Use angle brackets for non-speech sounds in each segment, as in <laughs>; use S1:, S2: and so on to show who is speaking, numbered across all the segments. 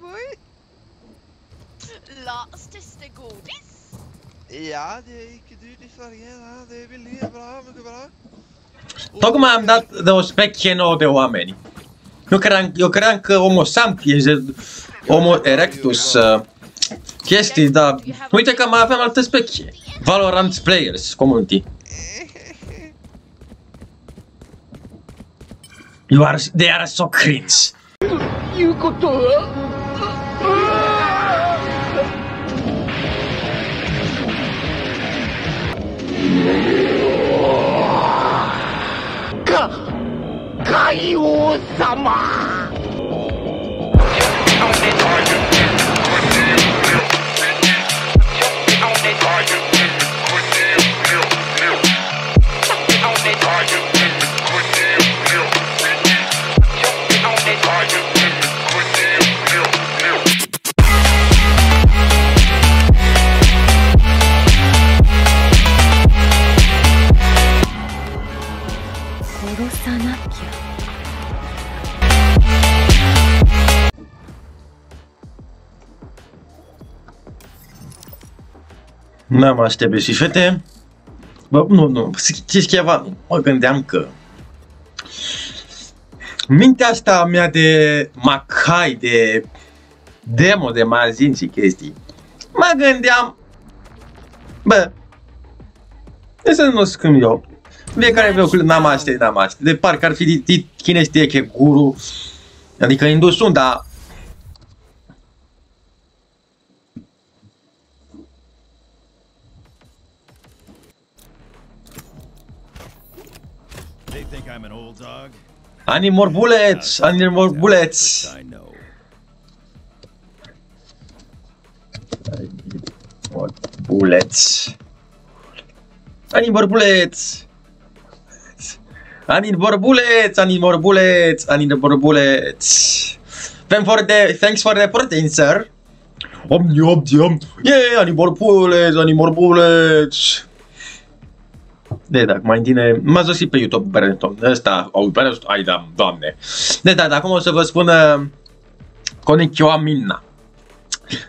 S1: boy.
S2: Lastes det godis?
S1: Ja, det är inte dyrt i Sverige. Ja, det är billigt, bra, mycket bra.
S3: Tocmai am dat de o specie nouă de oameni. Eu credeam, eu credeam că Homo sapiens, Homo erectus, uh, chestii, dar uite că mai avem alte specie. Valorant Players Community. <laughs> You are, they are so cringe.
S4: いうことは？か海王様
S3: N-am aștept și fete. Bă, nu, nu, știți ceva? Mă gândeam că mintea asta mea de macai, de demo, de magazin și chestii, mă gândeam, bă, de să nu scâm eu. Fiecare veu cu namaste, namaste. De parcă ar fi dit cine știe că guru, adică indusul, dar I need more bullets, I need more bullets.
S5: I know.
S3: More bullets. I need more bullets. I need more bullets. I need more bullets. I need more bullets. Thanks for the thanks for the protein, sir. Om yum yum. Yeah, I need more bullets. I need more bullets. De, da, mai întine, m-ați găsit pe YouTube, Brenton. Ăsta, au, Brenton, ai, da, doamne. De, da, acum o să vă spun uh, Konnichiwa Minna.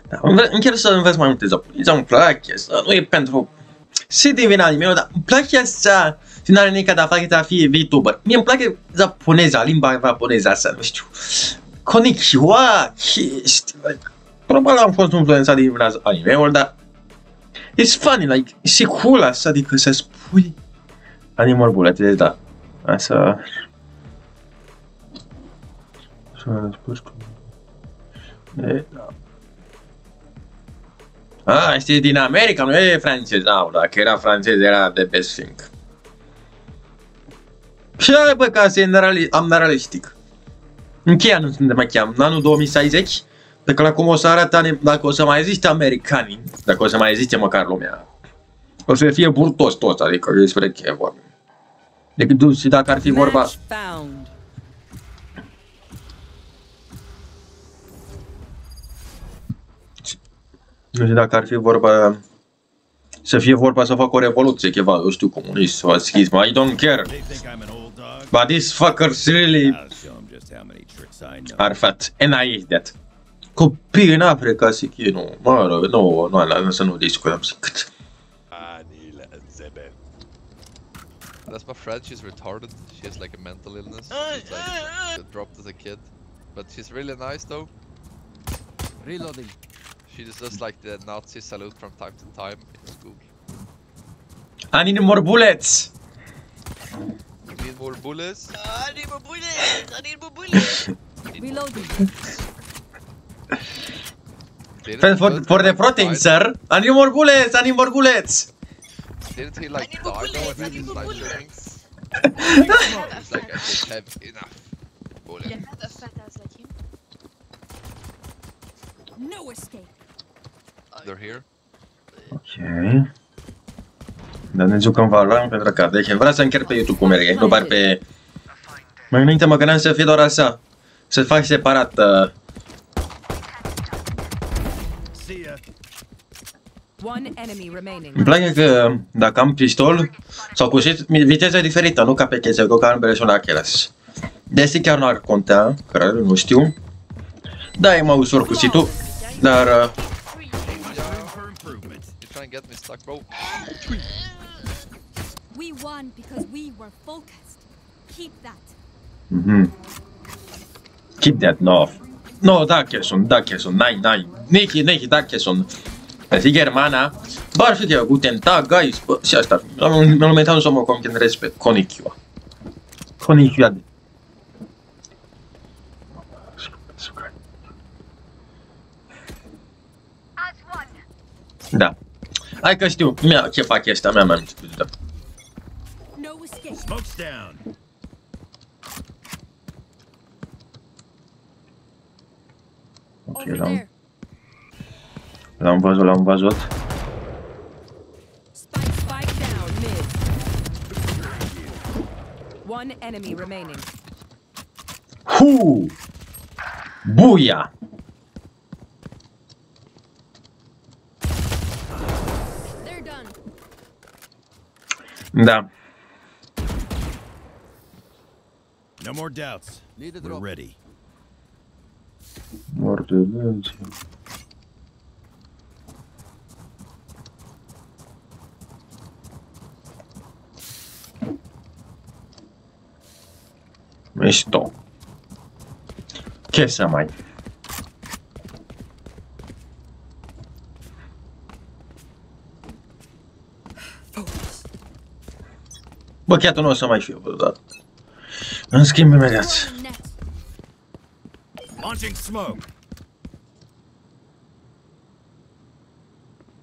S3: Da, înve- încerc să învăț mai multe japoneză, îmi place, să nu e pentru... Și din vina meu, dar îmi place așa, și n-are nici de a face să fie VTuber. Mie îmi place japoneza, limba japoneză asta, nu știu. Konnichiwa, chestii, like, probabil am fost influențat din vina anime-ul, dar It's funny, like, și cool așa, adică să spui Animal Bullet, deci da. Asta... Să răspuns cu... E, da. Ah, știi, din America, nu e francez. Ah, dacă era francez, era de best thing. Și ai, bă, ca să e nereali- am nerealistic. În ce anul suntem mai cheam? În anul 2060? Dacă la cum o să arate, ane- dacă o să mai existe americanii, dacă o să mai existe măcar lumea, o să fie burtos toți, adică despre ce vorbim. Decât și dacă ar fi vorba...
S6: Match found.
S3: Nu știu dacă ar fi vorba să fie vorba să facă o revoluție, ceva, eu știu, comunist sau schism, I don't care.
S5: They think I'm an old dog?
S3: But these fuckers really
S5: I'll show them just how many tricks I know.
S3: are fat. And I hate that. Copii în Africa, zic eu, nu, mă rog, nu, nu, nu, să nu discutăm, zic
S1: That's my friend, she's retarded. She has like a mental illness. Uh, she's like uh, uh. dropped as a kid. But she's really nice though.
S6: Reloading.
S1: She just does like the Nazi salute from time to time in school.
S3: I need more bullets!
S1: You need more bullets?
S2: I need more bullets! I need more bullets! <laughs>
S6: Reloading.
S3: For, for, for the protein, sir! I need more bullets! I need more bullets!
S1: Didn't he like
S2: need more
S1: die though
S2: bullets, I
S1: and
S2: need
S1: he's
S2: more
S1: like shooting?
S2: bullets!
S1: He's like, I just have enough bullets.
S2: You have a fat ass like him?
S6: No escape.
S1: They're here.
S3: Ok. Dar ne jucăm Valorant pentru că, deci vreau să încerc pe YouTube cum merge, nu doar pe... Mai înainte mă gândeam să fie doar așa, să faci separat. Uh, îmi place că dacă am pistol sau cu e diferită, nu ca pe chestia, că ambele sunt aceleași. Desi chiar nu ar conta, care nu știu. Da, e mai ușor cu situl, dar... Uh,
S5: Room for improvement.
S1: You try and get me stuck, bro.
S7: We won because we were focused. Keep that.
S3: no. No, Dackerson, Dackerson, nein, nein. Nicht, nicht Dackerson. Si germana. Bara știu eu, guten Tag, guys. Bă, și asta. Am un momentan nu somos con quien respect. Konnichiwa. Konnichiwa. Da. Hai că știu, mi-a ce fac ăsta, mi-a mai mult. Da.
S7: No escape.
S5: Smoke's down.
S3: Ok,
S7: Over
S3: l-am,
S7: there.
S3: văzut, l-am văzut.
S6: Spike, spike down mid. One enemy remaining.
S3: Hu! Buia!
S7: They're.
S3: Da.
S5: No more doubts.
S6: Need a
S5: We're
S6: drop.
S5: ready.
S3: Mordulețe. Mișto. Ce să mai... Bă, chiar nu o să mai fie vreodată. În schimb, imediat.
S7: Throwing net.
S5: Launching smoke.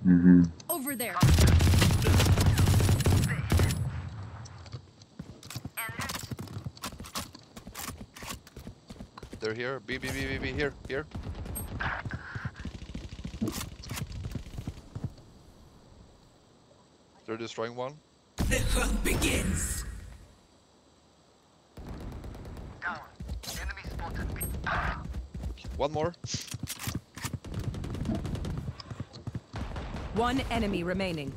S3: Mhm.
S7: Over there.
S1: They're here. B, B, B, B, B, here, here. They're destroying one. The hunt begins. Down. Enemy spotted. One more.
S6: One enemy remaining.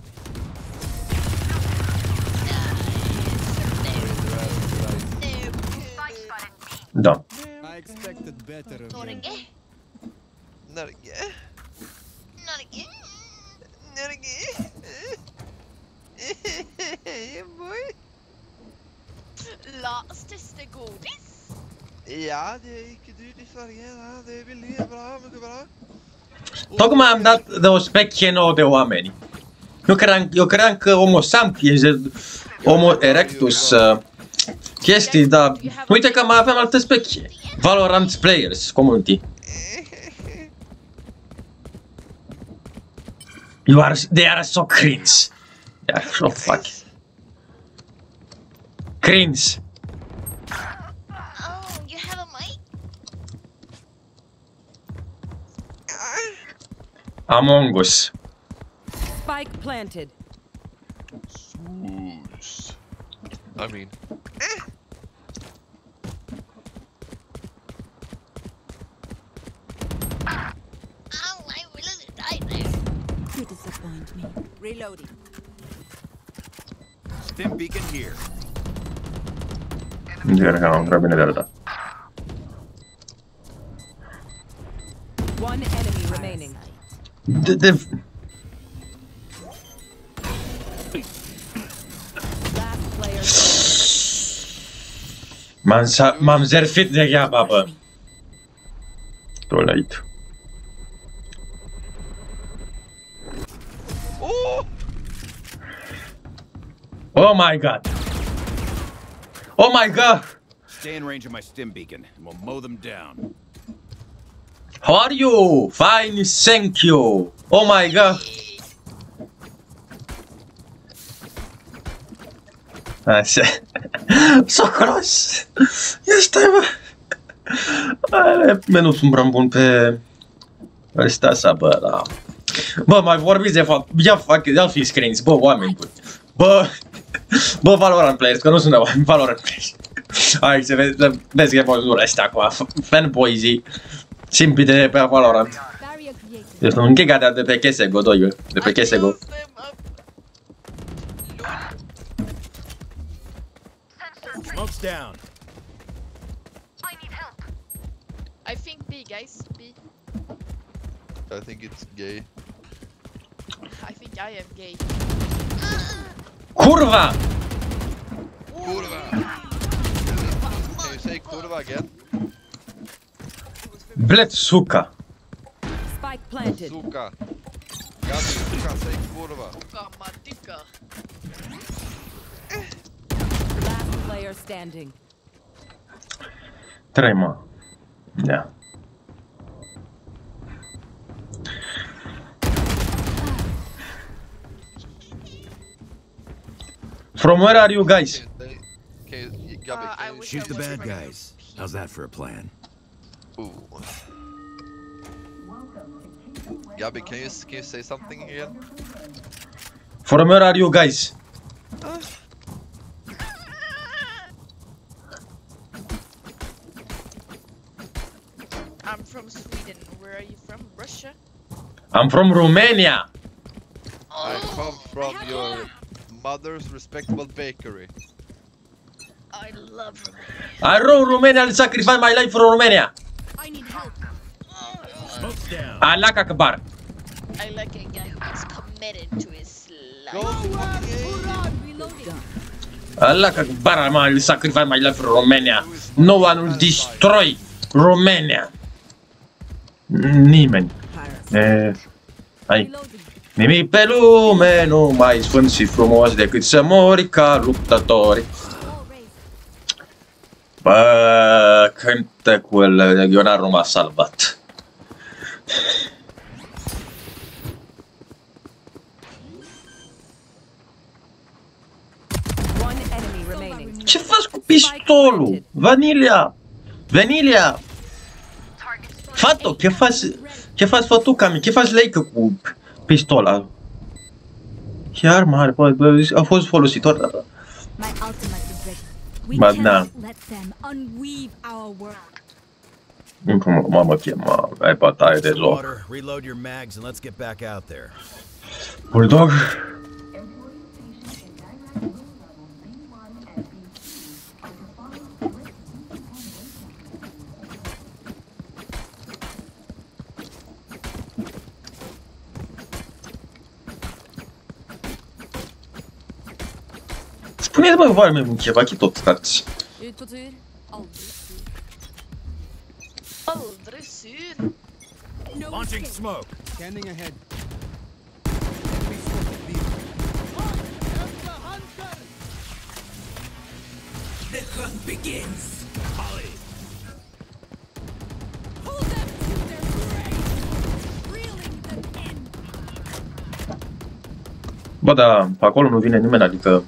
S3: Da.
S5: I expected better of
S2: Not
S5: them.
S2: again.
S1: Not again.
S2: Not again.
S1: Not again. yeah, <laughs> boy.
S2: Lateste godis.
S1: Ja, det gick dyrt i Sverige. Ja, det vill leva bra, mycket bra.
S3: Tocmai am dat de o specie nouă de oameni. Eu cream, eu cream că Homo sapiens, Homo erectus, uh, chestii, dar uite că mai avem altă specie. Valorant players, community. You are, they are so cringe. They are so fuck. Cringe.
S2: Oh, you have a mic? Uh.
S3: Among Us.
S6: Spike planted.
S1: Swoosh. I mean,
S6: Reloading.
S5: Stim beacon here.
S3: Încerc că am prea bine de arătat.
S6: One enemy remaining.
S3: De, de,
S6: Last player.
S3: m-am, sa- m-am zerfit degeaba, bă.
S1: Oh
S3: my god. Oh my god.
S5: Stay in range of my stim beacon, and we'll mow them down.
S3: How are you? Fine, thank you. Oh my god. Așa. Socoros. Ia stai, bă. Ale, nu sunt prea bun pe ăsta așa, bă, da. Bă, mai vorbiți de fapt, ia fac, ia fi screens, bă, oameni buni. Bă, <laughs> bă, Valorant players, că nu sunt <laughs> oameni, Valorant players. Hai să vezi, vezi că mă ăsta acum, fanboysii, simpli de pe Valorant. Eu sunt închegat de pe CSGO 2, de pe
S2: I
S3: CSGO.
S2: closed them up.
S5: Smoke's down.
S2: I
S8: I think B, guys. B.
S1: I think it's gay.
S8: I think I am gay. <laughs>
S3: Kurwa!
S1: Kurwa! Can you say kurwa again?
S3: Bled, suka.
S6: Spike planted.
S1: Suka. Gabi, can say kurwa.
S8: Grammatica.
S6: Last player standing.
S3: Trei, mă. From where are you guys?
S1: Can you say- Can
S8: Uh,
S1: you
S5: Shoot the bad
S8: from
S5: guys. How's that for a plan?
S1: Ooh. Gabi, can you can you say something again?
S3: From where are you guys?
S8: I'm from Sweden. Where are you from? Russia?
S3: I'm from Romania.
S1: I come from your mother's respectable bakery.
S8: I love Romania.
S3: I rule Romania, I'll sacrifice my life for Romania.
S7: I need help.
S5: Smoke's down.
S3: Allah Akbar.
S8: I like a guy who is committed to his
S1: Go
S8: life.
S1: to fucking A.
S7: Reloading.
S3: Allah Akbar, man, I'll sacrifice my life for Romania. No one will destroy Romania. Nimeni. E, hai.
S7: Reloading.
S3: Nimic pe lume nu mai sfânt și frumos decât să mori ca luptători.
S7: All raised.
S3: Bă, cântecul legionar nu m-a salvat.
S6: One enemy remaining.
S3: Ce faci cu pistolul? Vanilia! Vanilia! Fato, ce faci? Ce faci fătuca mi? Ce faci leică cu pistola? Ce armă are? Bă, bă, a fost folositor, dar...
S7: My ultimate is ready. We
S3: But
S7: cannot
S3: nah.
S7: let them unweave our world.
S3: Încă mă mă chema, ai bătaie de joc.
S5: Water, reload your mags, and let's get back out there.
S3: Bulldog? Spuneți bă, voi mai ceva, că tot stați.
S7: Ut på tur. Aldrig sur.
S8: Aldrig sur.
S7: No
S5: Launching
S7: escape.
S5: smoke.
S9: Scanning ahead.
S7: Hold them to their grave. Reeling them in.
S3: Bă, dar pe acolo nu vine nimeni, adică...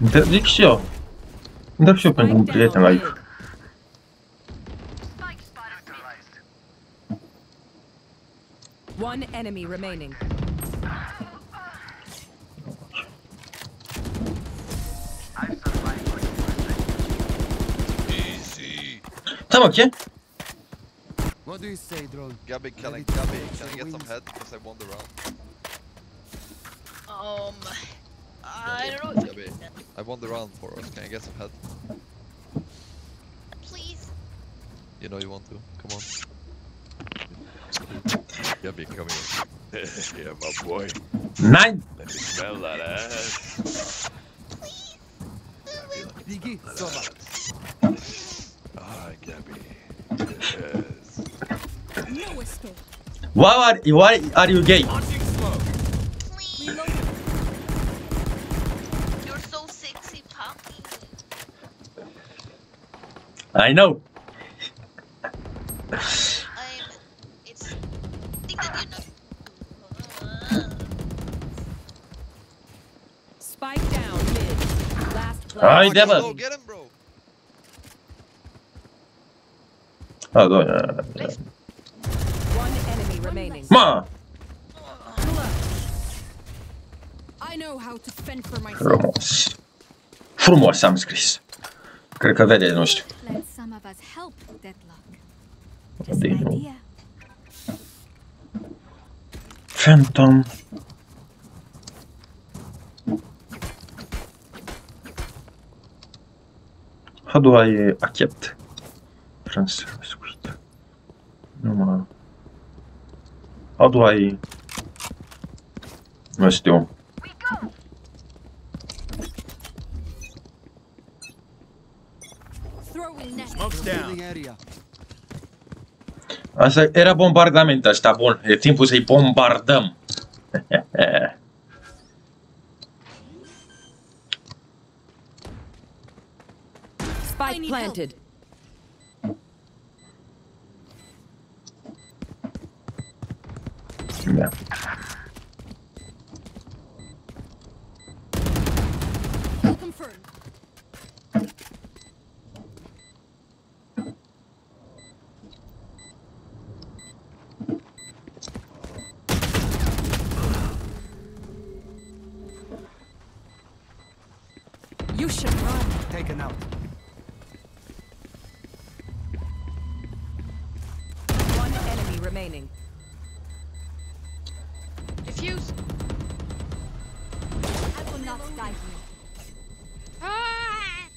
S3: Întreb, zic și eu. Întreb și eu pentru un prieten live.
S6: One enemy remaining.
S1: Easy.
S3: Stai mă.
S9: What do you say, drone?
S1: Gabi, can I, Gabi, can I get some head? Because I won the round.
S8: Um, I don't know if I
S1: Gabi,
S8: can do that.
S1: I won the round for us. Can I get some head?
S2: Please.
S1: You know you want to. Come on. Gabi, come here. yeah, my boy.
S3: N-ai...
S1: Let me smell that ass.
S9: Biggie, Sova.
S1: Ah, Gabi. Yes.
S7: No escape.
S3: Why are, why are you gay?
S5: Launching smoke.
S2: Please.
S7: Reloading.
S2: You're so sexy, Poppy.
S3: I know.
S2: I'm. It's. Think that you know.
S6: Spike down mid. Last player.
S3: Hai de
S1: Go,
S3: bă!
S1: get him, bro.
S3: Oh, A, doamne.
S6: One enemy remaining.
S3: Ma!
S7: I know how to fend for myself.
S3: Frumos. Frumos am scris. Cred că vede, nu știu. Phantom. How do I accept. Transfer, scuze. Nu mă... How do I Nu știu. Asta era bombardament ăsta, bun. E timpul să-i bombardăm.
S6: Spike
S7: need
S6: planted.
S9: Taken out.
S6: One enemy remaining.
S8: Diffuse.
S7: I will not die here.
S8: Ah!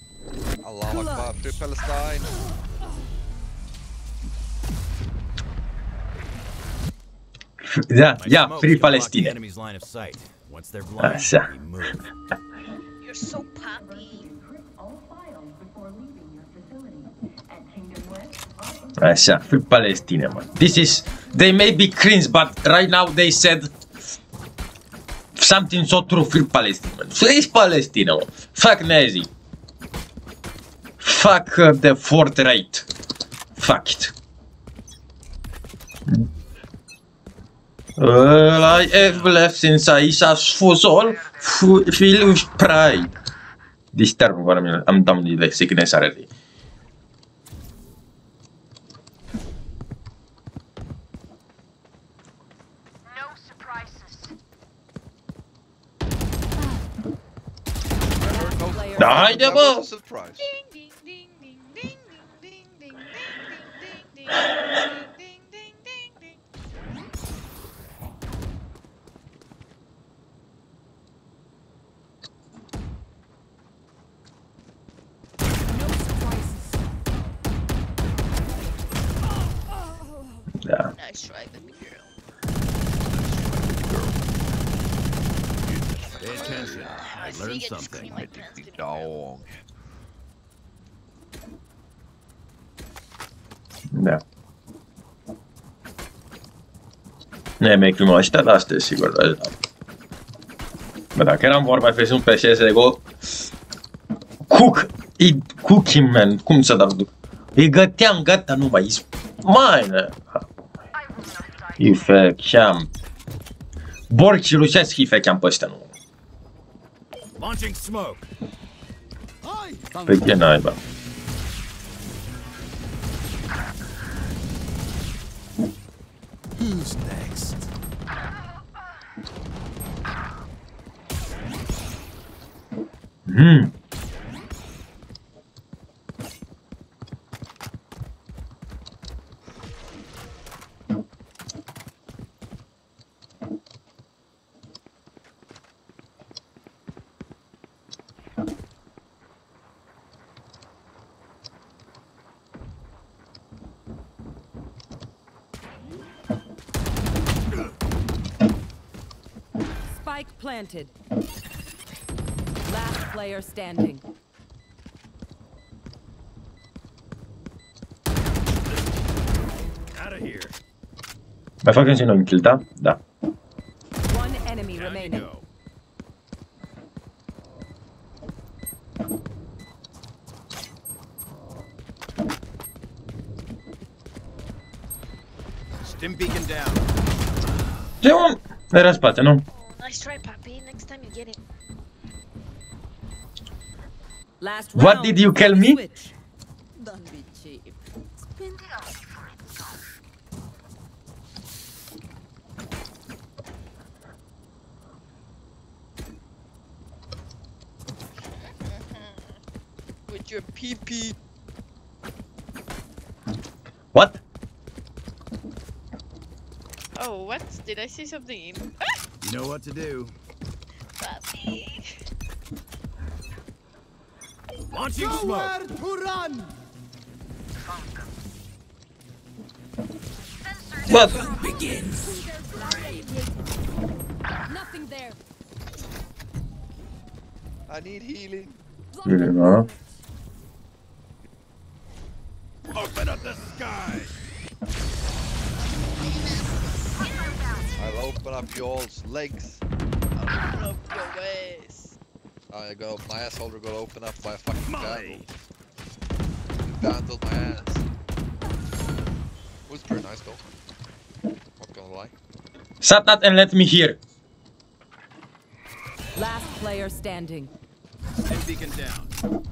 S1: Allah Akbar, free Palestine.
S3: Da,
S5: My
S3: ia,
S5: smoke's
S3: Free
S5: gonna block the
S3: Palestine.
S5: enemy's line of sight. Once they're blind, we move.
S2: You're so poppy.
S3: Așa, Free Palestine, man. This is... They may be cringe, but right now they said something so true, Free Palestine, man. Free Palestine, mă. Fuck Nazi. Fuck uh, the fourth right. Fuck it. All I have left since I was all filled with pride disturb what I'm done with the sickness already.
S7: No surprises.
S2: Die,
S1: devil!
S3: Surprise. Ne mecrim ăștia, dar asta e sigur. Da. Bă, dacă eram vorba pe un pe CSGO, Cook, e cooking man, cum să dau duc? Îi găteam, gata, nu mai, e mine. Îi făceam. Borci rușesc îi făceam pe ăștia, nu.
S5: Launching smoke.
S9: Hi!
S3: Pe ce naiba.
S9: Who's next?
S3: Hmm.
S6: planted. Last player standing.
S5: Out of here.
S3: Ma fa casino in kilta? Da.
S6: One enemy remaining.
S5: Stim beacon down.
S3: C'è un... Oh, era spazio, no?
S2: Oh, nice try,
S6: Last
S3: What
S6: round
S3: did you
S6: before
S3: call
S6: the
S3: me?
S6: switch. Don't be cheap. <laughs>
S8: With your PP.
S3: What?
S8: Oh, what? Did I say something?
S5: You know what to do. Launching
S9: Nowhere
S5: smoke.
S9: to run!
S3: What?
S7: Nothing there.
S1: I need healing.
S3: Really, no?
S5: Open up the sky!
S1: I'll open up y'all's legs.
S2: Open up your ways.
S1: I got my asshole got open up by a fucking
S5: Molly.
S1: vandal. Vandaled my ass. It was pretty nice though. Not gonna lie.
S3: Shut that and let me hear.
S6: Last player standing.
S5: Stim beacon down.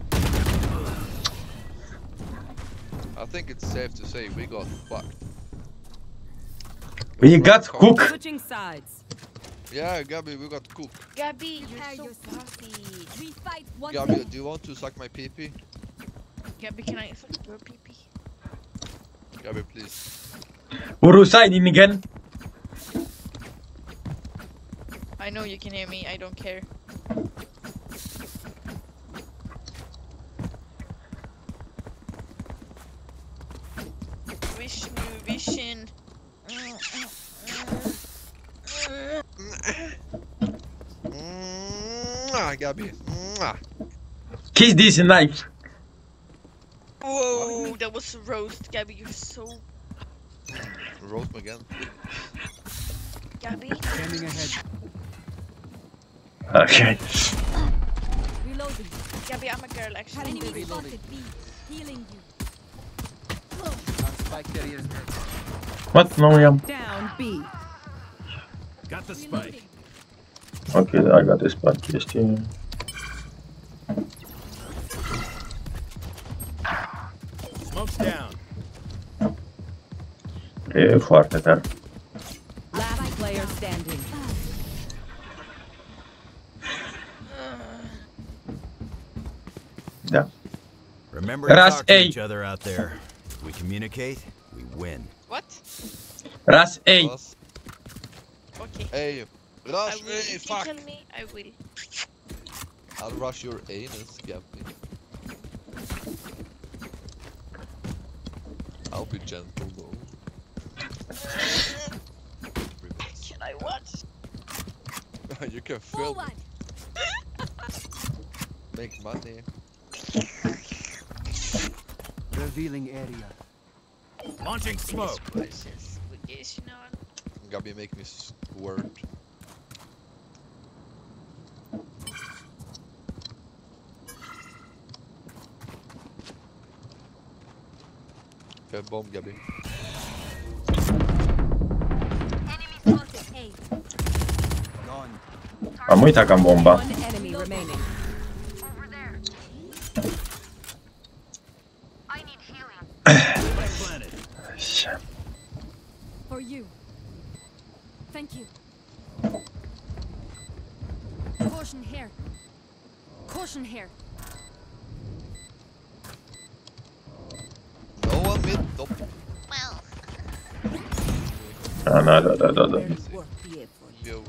S1: I think it's safe to say we got fucked.
S3: We got cook.
S6: Switching sides.
S1: Yeah, Gabby, we got cooked.
S2: Gabby, you're
S7: Prepare
S2: so
S7: yourself.
S2: puppy.
S7: We fight one
S1: Gabby, do you want to suck my pee pee?
S2: Gabby, can I suck your pee pee?
S1: Gabby, please.
S3: Uru signing again.
S2: I know you can hear me. I don't care. Vishnu, Vision.
S1: Mwah, Gabby. Mwah.
S3: Kiss this knife.
S2: Whoa, that was a roast. Gabby, you're so.
S1: Roast me again.
S2: Gabby?
S9: Scanning ahead.
S3: Okay.
S7: reloading.
S2: Gabby, I'm a girl actually.
S7: Enemy spotted. B. Healing you.
S9: Spike carriers dead.
S3: What? No, yeah.
S6: Down B.
S5: Got the spike.
S3: Okay, I got this part. Just here.
S5: Smoke's down.
S3: E foarte tare.
S6: Last player standing.
S3: Da.
S5: Remember to
S3: Ras
S5: talk to each other out there. If we communicate, we win.
S2: What?
S3: Ras A.
S1: Rush.
S2: Okay.
S1: Hey,
S2: I
S1: rush
S2: will.
S1: me,
S2: If you
S1: fuck!
S2: tell me, I will.
S1: I'll rush your anus, Gabby. I'll be gentle though.
S2: Can I watch? <laughs>
S1: you can film
S7: Forward.
S1: make money. <laughs>
S9: Revealing area.
S5: Launching smoke.
S2: Precious. Yes, you know.
S1: Gabby make me squirt. Okay, bomb Gabby.
S7: Spotted. A.
S9: Gone.
S3: Am uitat că am bomba.
S6: One enemy remaining.
S5: Planet.
S7: For you. Thank you. Caution here. Caution here.
S1: No one mid top.
S3: Da, da, da, da, da, da.
S6: It's worth the effort.
S1: Yo,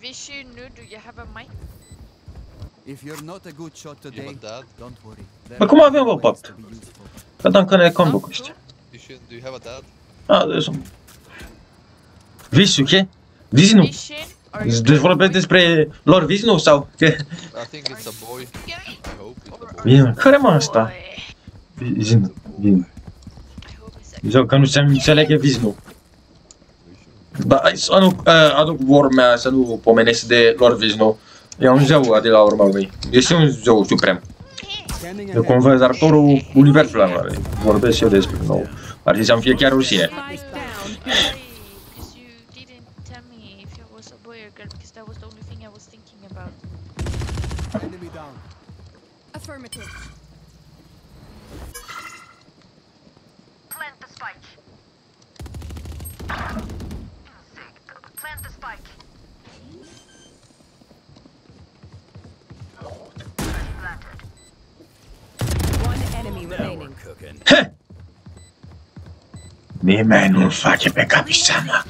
S2: Vishnu, do you have a mic?
S9: If you're not a good shot today, don't worry. There
S3: Bă, cum
S9: are
S3: avem, bă,
S9: ways
S3: papt?
S9: to be useful.
S3: Credeam că ne combo cu ăștia.
S1: Do you have a dad?
S3: Ah, deci... Visu, ce? Viznu.
S2: Vision? Are you
S3: Deci vorbesc despre lor Viznu sau? Ce?
S1: I think it's a boy. I hope it's a boy.
S3: Bine, care mă asta?
S2: Boy.
S3: Viznu. Bine.
S2: I hope it's a
S3: Zău că nu se înțelege Viznu. Da, hai să nu uh, aduc vormea, să nu pomenesc de lor Viznu. E un zeu de la urma lui. Este un zeu suprem.
S9: Scanning
S3: E
S9: ahead.
S3: conversatorul universului ăla. Vorbesc eu despre nou. Ar fi să-mi fie chiar rușine.
S7: Affirmative.
S10: Plant the spike. Plant the spike. Planted.
S6: One enemy
S5: Now we're
S6: remaining.
S5: cooking.
S3: Nimeni nu-l face pe capisama.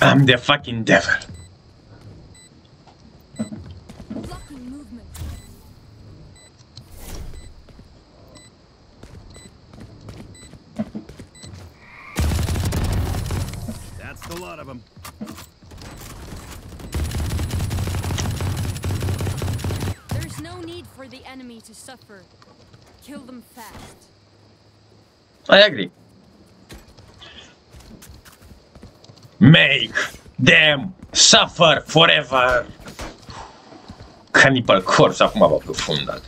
S3: I'm the fucking devil.
S7: Blocking movement.
S5: a lot of them.
S7: There's no need for the enemy to suffer. Kill them fast.
S3: I agree. Make them suffer forever. Cannibal Corpse acum v-a profundat.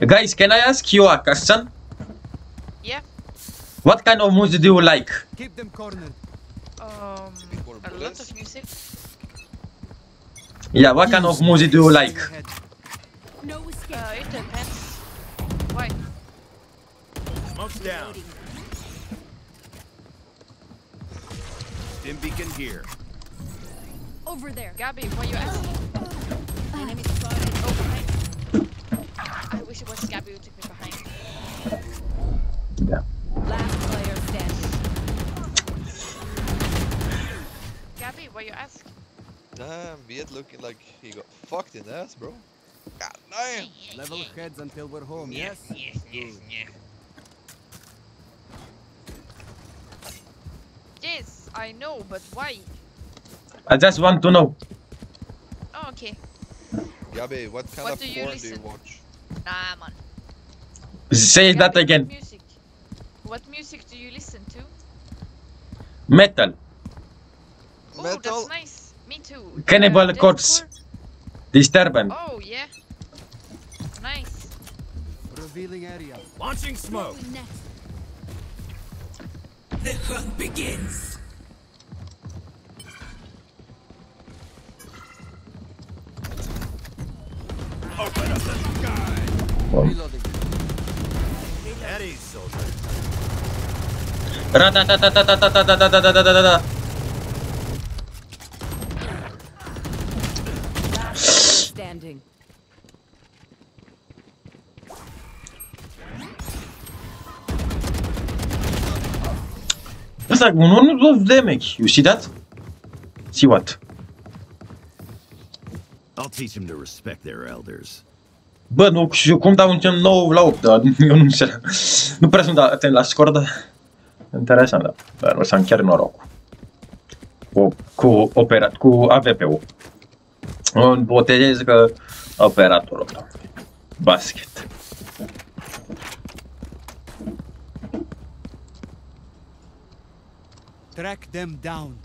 S3: Guys, can I ask you a question?
S2: Yeah.
S3: What kind of music do you like?
S9: Keep them cornered.
S2: Um, a lot of music.
S3: Yeah, what kind of music do you like?
S7: No.
S2: Uh, it depends. Why?
S5: Smoke's down. Stim beacon here.
S7: Over there.
S2: Gabby, why you asking?
S7: Enemy spotted.
S2: Oh, behind. I wish it was Gabby who took me behind.
S3: Yeah.
S6: Last player standing.
S2: Gabby, why you ask?
S1: Damn, Viet looking like he got fucked in the ass, bro. God damn.
S9: Level heads until we're home, yes?
S2: Yes, yes, yes? Yes, I know, but why?
S3: I just want to know.
S2: Oh, okay.
S1: Gabi, what kind
S2: What
S1: of
S2: do you
S1: porn do you watch?
S2: Nah, man.
S3: Say that again.
S2: What music? What music do you listen to?
S3: Metal.
S2: Oh,
S1: Metal?
S2: that's nice. Me too.
S3: Cannibal
S2: Uh,
S3: Corpse.
S2: deathcore?
S3: Disturbance.
S2: Oh, yeah. Nice.
S9: Revealing area.
S5: Launching smoke.
S7: Throwing net.
S5: Open up the sky.
S9: Reloading.
S5: Eddie, soldier.
S3: Ra-da-da-da-da-da-da-da-da-da-da-da-da-da.
S6: Last
S3: It's like one of damage. You see that? See what?
S5: I'll teach him to respect their elders.
S3: Bă, nu știu cum dau un gen 9 la 8, dar <laughs> eu nu înțeleg. Nu prea sunt atent la scor, dar... Interesant, da. Dar o să am chiar noroc. Cu, cu, operat, cu AVP-ul. Îmi botezez că operatorul ăsta. Basket.
S9: Track them down.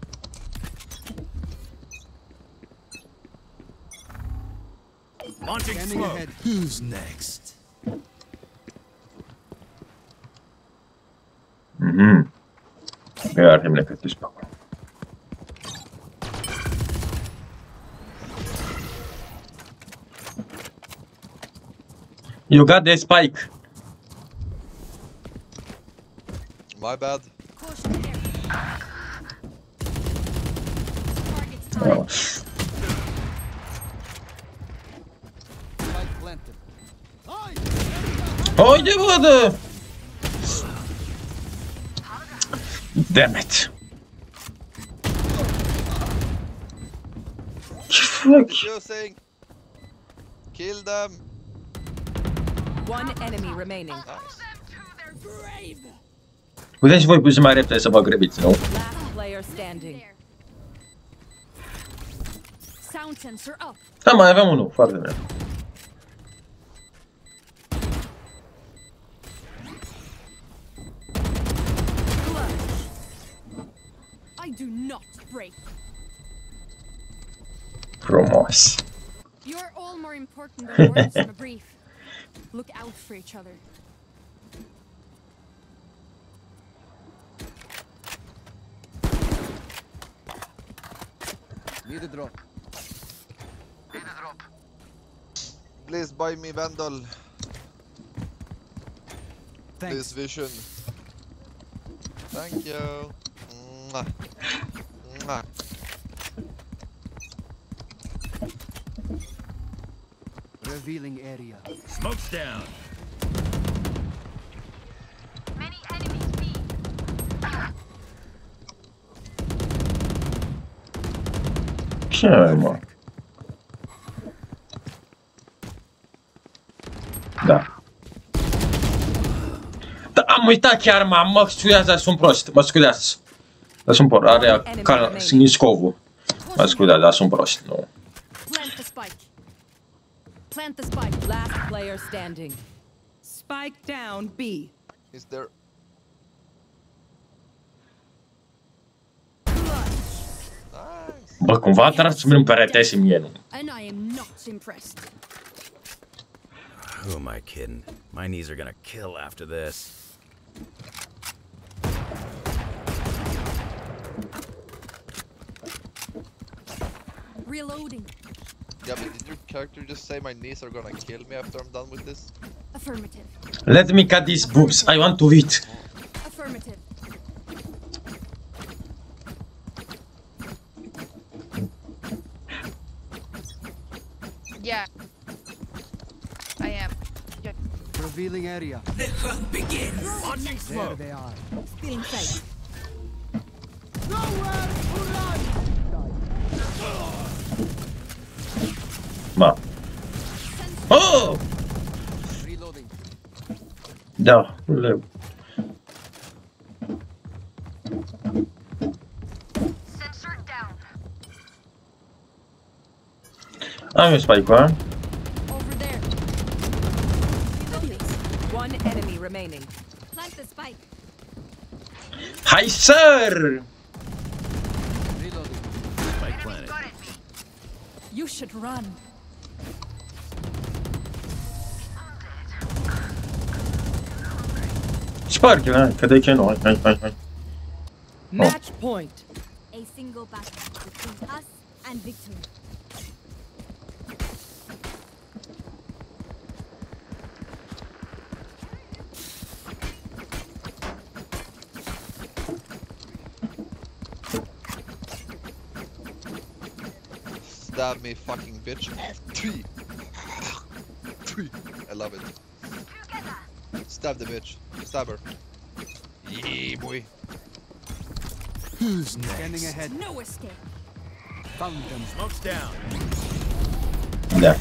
S5: Launching
S9: Scanning
S5: smoke.
S9: ahead.
S5: Who's next?
S3: Mhm. Iar îmi necătuși pe acolo. You got the spike.
S1: My bad.
S3: bro. Haydi bu adı. Demet.
S1: Fuck. Kill them.
S6: One enemy remaining.
S1: Nice.
S3: Куда ж вы будете смотреть, если вы no?
S6: Last player standing.
S7: There. Sound sensor up.
S3: Da, mai avem unul, foarte bine.
S7: I do not break.
S3: Frumos.
S7: You're all more important than words from a brief. <laughs> Look out for each other.
S9: Need a drop.
S1: Please buy me Vandal.
S9: Thanks.
S1: Please Vision. Thank you. Mwah. Mwah.
S9: Revealing area.
S5: Smoke's down.
S10: Many enemies B.
S3: Ce Da. Da, Am uitat chiar, mă, mă scuzați, dar sunt prost, mă scuzați. Dar sunt prost, are ca Sniscovul. Mă scuzați, dar sunt prost, nu.
S7: Plant the spike. Plant the spike.
S6: Last player standing. Spike down B.
S1: Is there? Nice.
S3: Bă, cumva a tras în perete și mie nu.
S5: Who am I kidding? My knees are gonna kill after this.
S7: Reloading.
S1: Yeah, but did your character just say my knees are gonna kill me after I'm done with this?
S7: Affirmative.
S3: Let me cut these boobs, I want to eat.
S7: Affirmative.
S8: Yeah. I am. Yeah.
S9: Revealing area. The hunt begins. There they are.
S7: Feeling safe.
S9: Nowhere to run.
S3: Ma. Oh!
S9: Reloading.
S3: Da, le...
S10: Sensor down.
S3: Am eu spike ha?
S7: Over there. Reloading.
S6: One enemy remaining.
S7: Plant the spike.
S3: Hai, sir!
S9: Reloading.
S5: Spike planted.
S7: You should run.
S3: Spark, hai, că de ce nu? Hai, hai, hai, hai.
S6: Match point.
S7: A single battle between us and victory.
S1: Stab me, fucking bitch. Three. Three. I love it. Stab the bitch. Stab her. Yeah, boy.
S9: Scanning ahead.
S7: No escape.
S9: Found them.
S5: Smoke's down.
S3: Da.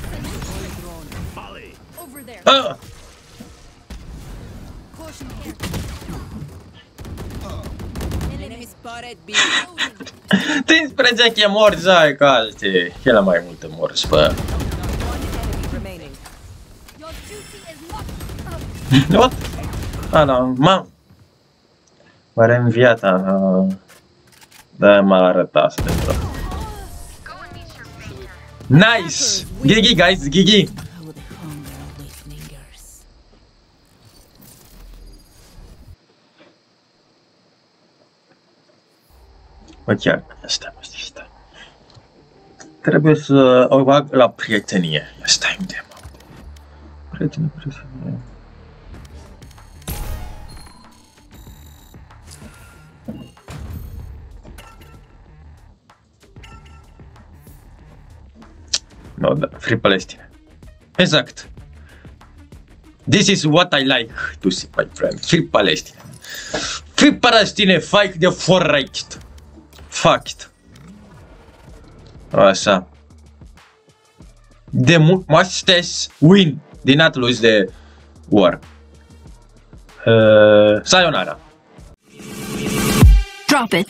S5: Molly.
S7: Over there.
S3: Ah!
S7: Caution here. Enemy spotted B. <laughs>
S3: 15 e morți, zai, că alte. Cele mai multe morți, bă.
S6: One enemy remaining.
S7: Your duty is not
S3: What? Ah, da, ma... M-a reînviat, aha. Da, m-a arătat să pentru.
S10: Go and meet your maker.
S3: Nice! GG, guys, GG! Bă, chiar, stai, mă, stai, stai. Trebuie să o bag la prietenie. Ia stai, unde mă? Prietenie, prietenie. No, da, Free Palestine. Exact. This is what I like to see, my friend. Free Palestine. Free Palestine, fight the for right. Fact. Așa. The must win. Did not lose the war. Uh, sayonara.
S7: Drop it.